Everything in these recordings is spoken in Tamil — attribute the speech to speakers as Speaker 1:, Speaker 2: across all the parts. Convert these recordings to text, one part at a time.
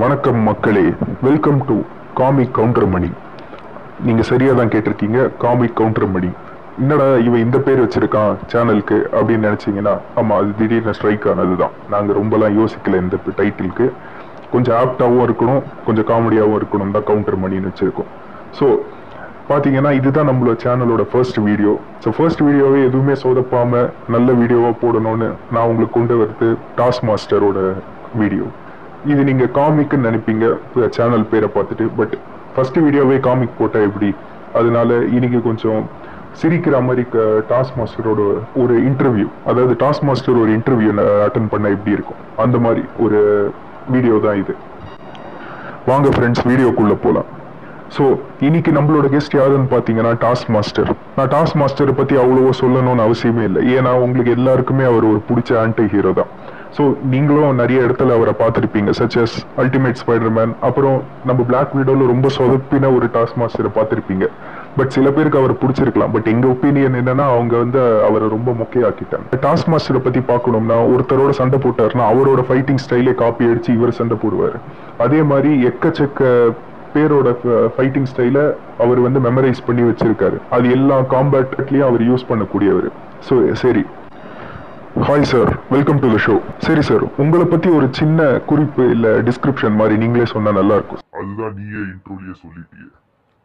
Speaker 1: வணக்கம் மக்களே. வெல்கம் டு காமிக் கவுண்டர் மணி நீங்கள் சரியாக தான் கேட்டிருக்கீங்க காமிக் கவுண்டர் மணி என்னடா இவன் இந்த பேர் வச்சுருக்கான் சேனலுக்கு அப்படின்னு நினச்சிங்கன்னா ஆமாம் அது திடீர்னு ஸ்ட்ரைக் ஆனது தான் நாங்கள் ரொம்பலாம் யோசிக்கல இந்த டைட்டிலுக்கு கொஞ்சம் ஆப்டாகவும் இருக்கணும் கொஞ்சம் காமெடியாகவும் இருக்கணும் தான் கவுண்டர் மணின்னு வச்சுருக்கோம். ஸோ பார்த்தீங்கன்னா இதுதான் நம்மளோட சேனலோட ஃபர்ஸ்ட் வீடியோ ஸோ ஃபர்ஸ்ட் வீடியோவே எதுவுமே சொதப்பாமல் நல்ல வீடியோவாக போடணும்னு நான் உங்களுக்கு கொண்டு வரது டாஸ் மாஸ்டரோட வீடியோ இது நீங்க காமிக்னு நினைப்பீங்க. சேனல் பேரை பார்த்துட்டு. பட் ஃபர்ஸ்ட் வீடியோவே காமிக் போட்டா எப்படி? அதனால இன்னைக்கு கொஞ்சம் சிரிக்கிற மாதிரி டாஸ் மாஸ்டரோட ஒரு இன்டர்வியூ அதாவது டாஸ் மாஸ்டர் ஒரு இன்டர்வியூ அட்டன் பண்ண எப்படி இருக்கும்? அந்த மாதிரி ஒரு வீடியோ தான் இது. வாங்க ஃப்ரெண்ட்ஸ் வீடியோக்குள்ள போலாம். ஸோ இன்னைக்கு நம்மளோட கெஸ்ட் யாருன்னு பார்த்தீங்கன்னா டாஸ் மாஸ்டர் நான் டாஸ் மாஸ்டரை பற்றி அவ்வளோவோ சொல்லணும்னு அவசியமே இல்லை. ஏன்னா உங்களுக்கு எல்லாருக்குமே அவர் ஒரு பிடிச்ச ஆன்டி ஹீரோ தான். ஸோ நீங்களும் நிறைய இடத்துல அவரை பார்த்துருப்பீங்க சச் எஸ் அல்டிமேட் ஸ்பைடர்மேன் அப்புறம் நம்ம பிளாக் வீடோவில் ரொம்ப சொதப்பின ஒரு டாஸ் மாஸ்டரை பார்த்துருப்பீங்க. பட் சில பேருக்கு அவர் பிடிச்சிருக்கலாம். பட் எங்க ஒப்பீனியன் என்னன்னா அவங்க வந்து அவரை ரொம்ப முக்கியாக்கிட்டாங்க. டாஸ் மாஸ்டரை பத்தி பார்க்கணும்னா ஒருத்தரோட சண்டை போட்டாருன்னா அவரோட ஃபைட்டிங் ஸ்டைலே காப்பி அடிச்சு இவர் சண்டை போடுவார். அதே மாதிரி எக்கச்சக்க பேரோட ஃபைட்டிங் ஸ்டைல அவர் வந்து மெமரைஸ் பண்ணி வச்சிருக்காரு. அது எல்லா காம்பேட்லயும் அவர் யூஸ் பண்ணக்கூடியவர். ஸோ சரி. Hi sir welcome to the show சரி சார் உங்களை பத்தி ஒரு சின்ன குறிப்பு இல்ல டிஸ்கிரிப்ஷன் மாதிரி நீங்களே சொன்னா நல்லா இருக்கும்
Speaker 2: அதுதான் நீயே இன்ட்ரோலயே சொல்லிட்டியே.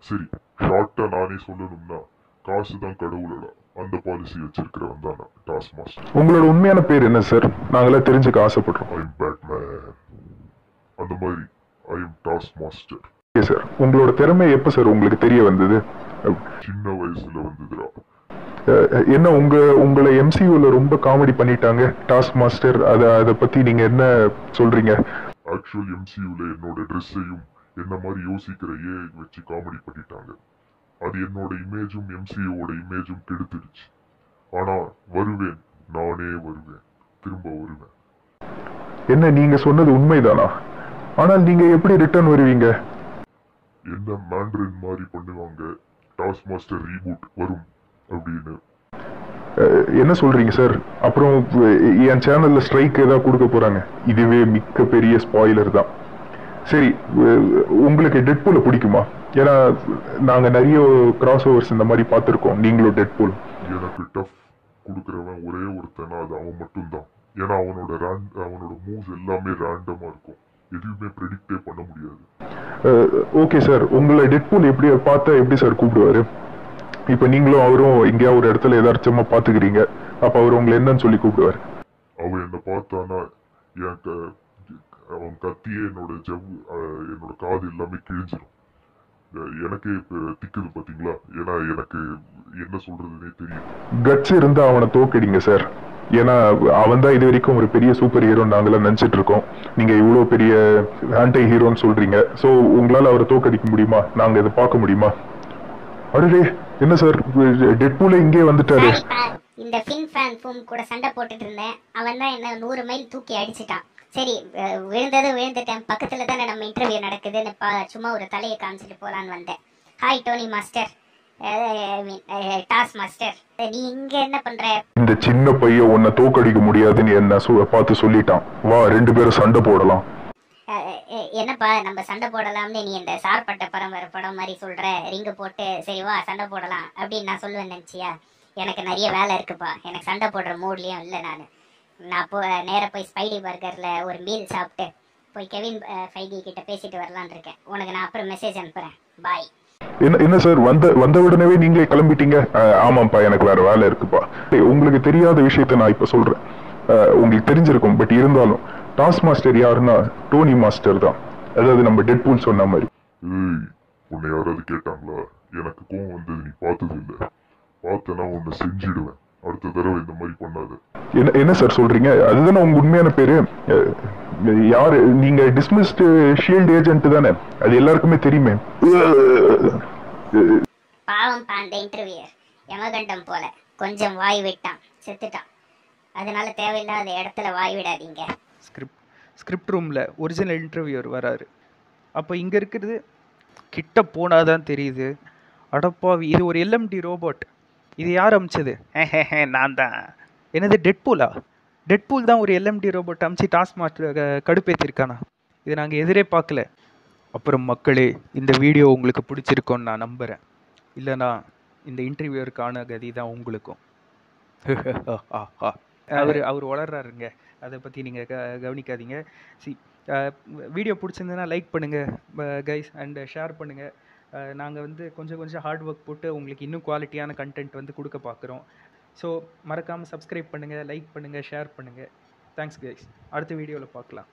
Speaker 2: சரி ஷார்ட்டா நானே சொல்லணும்னா காசு தான் கடவுளடா. அந்த பாலிசி வச்சிருக்கிறவன் தான் டாஸ் மாஸ்டர்
Speaker 1: உங்களோட உண்மையான பேர் என்ன சார் நாங்களாம் தெரிஞ்சுக்க ஆசைப்படுறோம்.
Speaker 2: ஐ எம் பேட்மேன் அந்த மாதிரி I am toss master
Speaker 1: okay sir உங்களோட திறமை எப்போ சார் உங்களுக்கு தெரிய வந்தது?
Speaker 2: சின்ன வயசுல வந்ததுடா.
Speaker 1: என்ன உங்க உங்களை எம்சியூல ரொம்ப காமெடி பண்ணிட்டாங்க டாஸ் மாஸ்டர் அத அதை பத்தி நீங்க என்ன சொல்றீங்க?
Speaker 2: ஆக்சுவல் எம்சியூல என்னோட ட்ரெஸ்ஸையும் என்ன மாதிரி யோசிக்கிற ஏ வச்சு காமெடி பண்ணிட்டாங்க. அது என்னோட இமேஜும் எம்சியூவோட இமேஜும் கெடுத்துடுச்சு. ஆனா வருவேன். நானே வருவேன். திரும்ப வருவேன்.
Speaker 1: என்ன நீங்க சொன்னது உண்மைதானா? ஆனால் நீங்க எப்படி ரிட்டர்ன் வருவீங்க?
Speaker 2: என்ன மேண்ட்ரின் மாதிரி பண்ணுவாங்க டாஸ் மாஸ்டர் ரீபூட் வரும். அப்படின்னு.
Speaker 1: என்ன சொல்றீங்க சார் அப்புறம் என் சேனல்ல ஸ்ட்ரைக் ஏதாவது கொடுக்க போறாங்க? இதுவே மிக்க பெரிய ஸ்பாயிலர் தான். சரி உங்களுக்கு டெட்பூல பிடிக்குமா? ஏன்னா நாங்க நிறைய கிராஸ் ஓவர்ஸ் இந்த மாதிரி பார்த்துருக்கோம். நீங்களும் டெட்பூல்
Speaker 2: எனக்கு டஃப் கொடுக்குறவன் ஒரே ஒருத்தனா. அது அவன் மட்டும்தான். ஏன்னா அவனோட ரேண்ட் அவனோட மூவ்ஸ் எல்லாமே ரேண்டமா இருக்கும். எதுவுமே ப்ரெடிக்டே பண்ண முடியாது.
Speaker 1: ஓகே சார் உங்களை டெட்பூல் எப்படி பார்த்தா எப்படி சார் கூப்பிடுவாரு? இப்போ நீங்களும் அவரும் எங்கேயா ஒரு இடத்துல ஏதாச்சுமா பார்த்துக்கிறீங்க. அப்போ அவர் உங்களை என்னன்னு சொல்லி கூப்பிடுவாரு.
Speaker 2: அவன் என்னை பார்த்தானா என் க- அவன் கத்தியே என்னோட அஹ், என்னோட காது எல்லாமே கிழிஞ்சிடும் எனக்கே இப்ப திக்குது பாத்தீங்களா? ஏன்னா எனக்கு என்ன சொல்றதுனே தெரியும்
Speaker 1: கட்ஸ் இருந்தா அவனை தோக்கடிங்க சார். ஏன்னா அவன் தான் இது வரைக்கும் ஒரு பெரிய சூப்பர் ஹீரோ நாங்களாம் நினைச்சிட்டு இருக்கோம். நீங்க இவ்வளவு பெரிய ஆன்டி ஹீரோன்னு சொல்றீங்க. சோ உங்களால அவரை தோக்கடிக்க முடியுமா? நாங்க இதை பார்க்க முடியுமா? அடடே! என்ன சார் டெட்பூல இங்கே வந்துட்டாரு.
Speaker 3: இந்த ஃபின் ஃபேன் ஃபூம் கூட சண்டை போட்டுட்டு இருந்தேன். அவன் தான் என்ன நூறு மைல் தூக்கி அடிச்சிட்டான். சரி விழுந்தது விழுந்துட்டேன். பக்கத்துல தானே நம்ம இன்டர்வியூ நடக்குதுன்னு சும்மா ஒரு தலையை காமிச்சிட்டு போலான்னு வந்தேன். Hi Dhoni master toss master நீ இங்க என்ன பண்ற?
Speaker 1: இந்த சின்ன பையன் உன்னை தோக்கடிக்க முடியாதுன்னு என்ன பார்த்து சொல்லிட்டான். வா ரெண்டு பேரும் சண்டை போடலாம்.
Speaker 3: என்னப்பா நம்ம சண்டை போடலாம்னு நீ இந்த சார்பட்ட படம் வர படம் மாதிரி சொல்ற ரிங்கு போட்டு சரி வா சண்டை போடலாம் அப்படின்னு நான் சொல்லுவேன் நினச்சியா? எனக்கு நிறைய வேலை இருக்குப்பா. எனக்கு சண்டை போடுற மூட்லேயும் இல்லை நான். நான் போ நேராக போய் ஸ்பைடி பர்கர்ல ஒரு மீல் சாப்பிட்டு போய் கெவின் ஃபைடி கிட்ட பேசிட்டு வரலான்னு இருக்கேன். உனக்கு நான் அப்புறம் மெசேஜ் அனுப்புறேன். பாய்
Speaker 1: என்ன என்ன சார் வந்த வந்த உடனே நீங்களே கிளம்பிட்டீங்க? ஆமாம்ப்பா எனக்கு வேற வேலை இருக்குப்பா. உங்களுக்கு தெரியாத விஷயத்த நான் இப்போ சொல்றேன். உங்களுக்கு தெரிஞ்சிருக்கும். பட் இருந்தாலும் டாஸ் மாஸ்டர் யாருன்னா டோனி மாஸ்டர் தான். அதாவது நம்ம டெட்பூல் சொன்ன மாதிரி.
Speaker 2: ஏய் உன்னை யாராவது கேட்டாங்களா? எனக்கு கோவம் வந்தது நீ பார்த்தது இல்ல பார்த்தனா உன்னை செஞ்சிடுவேன். அடுத்த தடவை இந்த மாதிரி பண்ணாத.
Speaker 1: என்ன என்ன சார் சொல்றீங்க? அதுதானே உங்க உண்மையான பேரு? யாரு? நீங்க டிஸ்மிஸ்டு ஷீல்ட் ஏஜென்ட் தானே? அது எல்லாருக்குமே தெரியுமே.
Speaker 3: பாவம் பா அந்த இன்டர்வியூர் யமகண்டம் போல. கொஞ்சம் வாய் விட்டான். செத்துட்டான். அதனால தேவையில்லாத இடத்துல வாய் விடாதீங்க.
Speaker 4: ஸ்கிரிப்ட் ஸ்கிரிப்ட் ரூமில் ஒரிஜினல் இன்டர்வியூவர் வராரு. அப்போ இங்கே இருக்கிறது கிட்ட போனால் தான் தெரியுது. அடப்பாவி இது ஒரு எல்எம்டி ரோபோட் இது யார் அமிச்சது? நான் தான் என்னது டெட்பூலா டெட்பூல் தான் ஒரு எல்எம்டி ரோபோட் அமிச்சு டாஸ்க் கடுப்பேற்றிருக்கானா இதை நாங்கள் எதிரே பார்க்கல. அப்புறம் மக்களே இந்த வீடியோ உங்களுக்கு பிடிச்சிருக்கோன்னு நான் நம்புகிறேன் இல்லைனா இந்த இன்டர்வியூருக்கான கதி தான் உங்களுக்கும். ஆ ஆ அவர் அவர் வளர்றாருங்க. அதை பற்றி நீங்கள் க கவனிக்காதீங்க. சி வீடியோ பிடிச்சிருந்ததுன்னா லைக் பண்ணுங்கள் கைஸ் அண்ட் ஷேர் பண்ணுங்கள் நாங்கள் வந்து கொஞ்சம் கொஞ்சம் ஹார்ட் ஒர்க் போட்டு உங்களுக்கு இன்னும் குவாலிட்டியான கண்டென்ட் வந்து கொடுக்க பார்க்குறோம் ஸோ மறக்காமல் சப்ஸ்கிரைப் பண்ணுங்கள் லைக் பண்ணுங்கள் ஷேர் பண்ணுங்கள் தேங்க்ஸ் கைஸ் அடுத்த வீடியோவில் பார்க்கலாம்